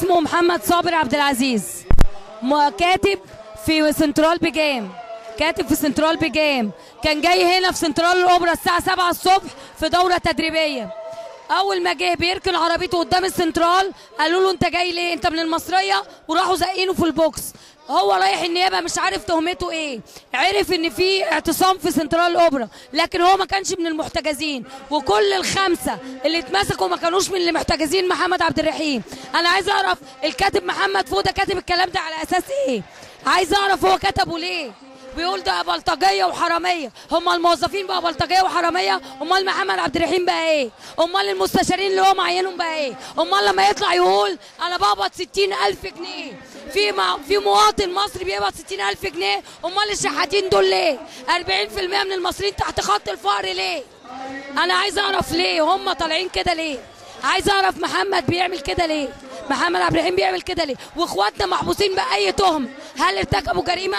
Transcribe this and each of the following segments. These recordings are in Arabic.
محمد صابر عبد العزيز. كاتب في سنترال بجام كاتب في سنترال بجام كان جاي هنا في سنترال الأوبرا الساعة 7 الصبح في دورة تدريبية. أول ما جه بيركن عربيته قدام السنترال قالوا له أنت جاي ليه؟ أنت من المصرية؟ وراحوا زقينه في البوكس. هو رايح النيابة مش عارف تهمته إيه. عرف إن في اعتصام في سنترال الاوبرا لكن هو ما كانش من المحتجزين. وكل الخمسة اللي اتمسكوا ما كانوش من اللي محتجزين محمد عبد الرحيم. أنا عايز أعرف الكاتب محمد فوده كاتب الكلام ده على أساس إيه؟ عايز أعرف هو كتبه ليه؟ بيقول ده بلطجية وحرامية. هم الموظفين بقى بلطجية وحرامية؟ أمال محمد عبد الرحيم بقى إيه؟ أمال المستشارين اللي هو معينهم بقى إيه؟ أمال لما يطلع يقول أنا بقبض 60000 جنيه. في في مواطن مصري بيقبض 60000 جنيه أمال الشحاتين دول ليه؟ 40% من المصريين تحت خط الفقر ليه؟ أنا عايز أعرف ليه هم طالعين كده ليه؟ عايز أعرف محمد بيعمل كده ليه؟ محمد عبد الرحيم بيعمل كده ليه؟ وإخواتنا محبوسين بأي تهم؟ هل ارتكبوا جريمة؟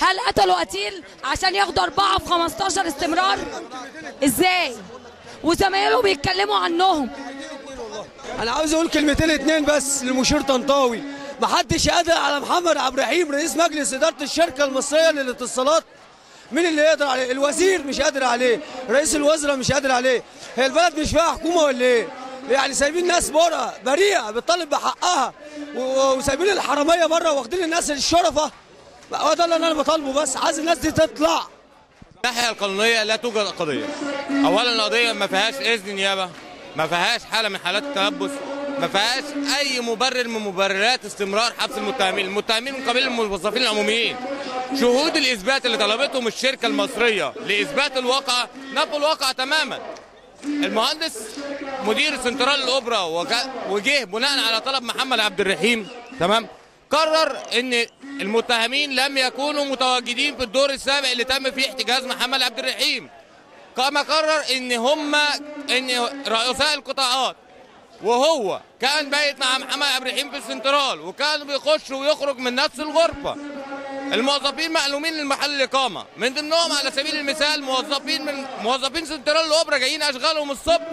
هل قتلوا قتيل عشان ياخدوا اربعه في 15 استمرار؟ إزاي؟ وزمايلهم بيتكلموا عنهم. أنا عاوز أقول كلمتين اتنين بس للمشير طنطاوي. محدش قادر على محمد عبد الرحيم رئيس مجلس إدارة الشركة المصرية للاتصالات. مين اللي يقدر عليه؟ الوزير مش قادر عليه. رئيس الوزراء مش قادر عليه. هي البلد مش فيها حكومة ولا إيه؟ يعني سايبين ناس برا بريئة بتطالب بحقها وسايبين الحرامية بره واخدين الناس الشرفة. هو ده اللي أنا بطالبه بس. عايز الناس دي تطلع. الناحية القانونية لا توجد قضية. اولا القضية ما فيهاش إذن نيابه ما فيهاش حالة من حالات التلبس. ما فيهاش أي مبرر من مبررات استمرار حبس المتهمين. المتهمين من قبيل الموظفين العموميين. شهود الإثبات اللي طلبتهم الشركة المصرية لإثبات الواقع نفوا الواقع تماما. المهندس مدير سنترال الأوبرا وجه بناء على طلب محمد عبد الرحيم. تمام؟ قرر إن المتهمين لم يكونوا متواجدين في الدور السابق اللي تم فيه احتجاز محمد عبد الرحيم. كما قرر إن هم إن رؤساء القطاعات وهو كان بايت مع محمد عبد الرحيم في السنترال وكان بيخش ويخرج من نفس الغرفة. الموظفين معلومين لمحل الإقامة. من ضمنهم على سبيل المثال موظفين من موظفين سنترال الأوبرا جايين أشغالهم الصبح.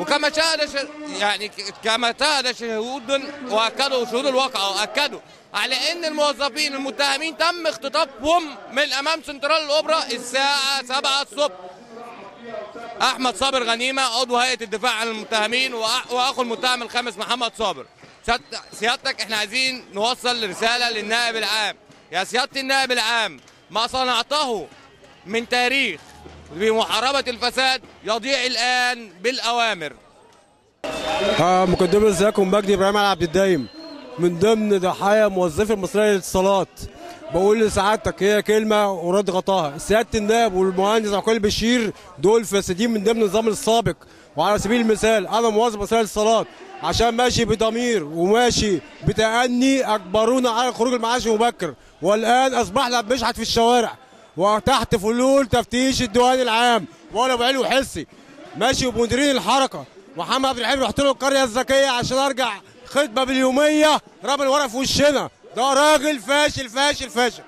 وكما شاهد ش... يعني كما شاهد شهود وأكدوا شهود الواقع واكدوا على إن الموظفين المتهمين تم اختطافهم من أمام سنترال الأوبرا الساعة 7 الصبح. أحمد صابر غنيمة عضو هيئة الدفاع عن المتهمين وأخو المتهم الخامس محمد صابر. سيادت- سيادتك إحنا عايزين نوصل رسالة للنائب العام. يا سيادة النائب العام ما صنعته من تاريخ بمحاربة الفساد يضيع الآن بالأوامر. آه مقدمة ازيكم مجدي إبراهيم عبد الدايم من ضمن ضحايا موظفي المصرية للاتصالات. بقول لسعادتك هي كلمة ورد غطاها. سيادة النائب والمهندس عقيل بشير دول فاسدين من ضمن النظام السابق. وعلى سبيل المثال أنا موظف مصرية للاتصالات عشان ماشي بضمير وماشي بتأني اجبرونا على الخروج المعاش مبكر والآن أصبحنا بنشحت في الشوارع وتحت فلول تفتيش الديوان العام. وأنا بعلو حسي. ماشي بمديرين الحركة. محمد عبد الحليم رحت له القرية الذكية عشان أرجع خطبه باليومية. رمى الورق في وشنا. ده راجل فاشل فاشل فاشل.